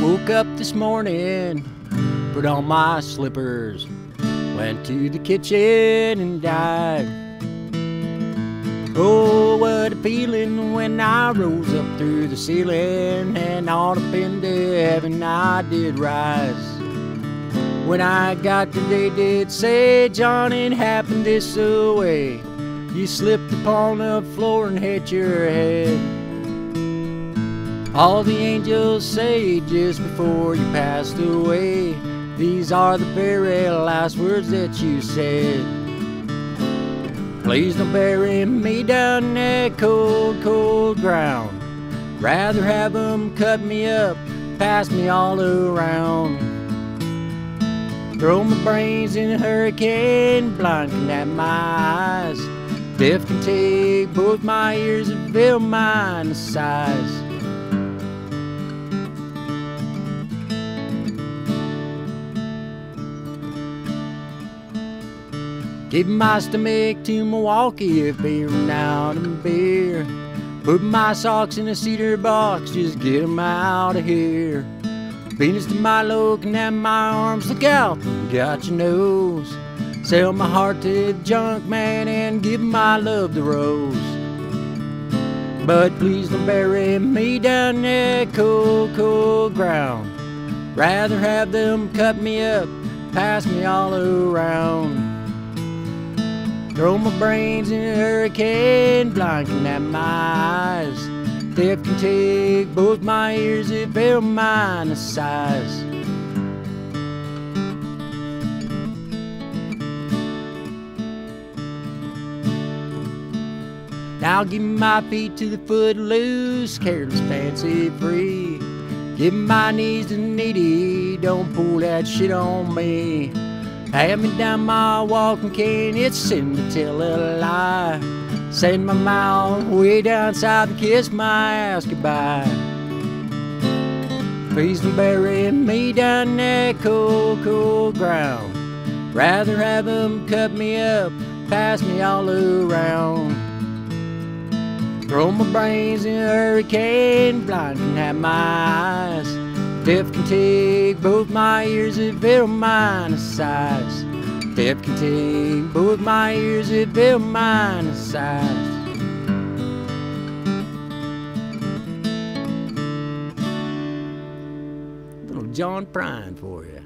Woke up this morning, put on my slippers, went to the kitchen and died. Oh, what a feeling when I rose up through the ceiling and on up into heaven I did rise. When I got there, they did say, John, it happened this way. You slipped upon the floor and hit your head. All the angels say just before you passed away, these are the very last words that you said. Please don't bury me down that cold, cold ground. Rather have them cut me up, pass me all around. Throw my brains in a hurricane, blinding at my eyes. Death can take both my ears and fill mine size. Give my stomach to Milwaukee if run out of beer. Put my socks in a cedar box, just get 'em out of here. Venus to Milo, can have my arms, look out, got your nose. Sell my heart to the junk man and give my love the rose. But please don't bury me down that cold, cold ground. Rather have them cut me up, pass me all around. Throw my brains in a hurricane, blinding at my eyes. Death can take both my ears if they're mine a size. Now give my feet to the footloose, careless, fancy free. Give my knees to needy, don't pull that shit on me. Hand me down my walking cane, it's sin to tell a lie. Send my mouth way down south and kiss my ass goodbye. Please don't bury me down that cold, cold ground. Rather have them cut me up, pass me all around. Throw my brains in a hurricane, blinding at my eyes. Death can take both my ears if they're mine size. Death can take both my ears if they're mine size. Little John Prine for you.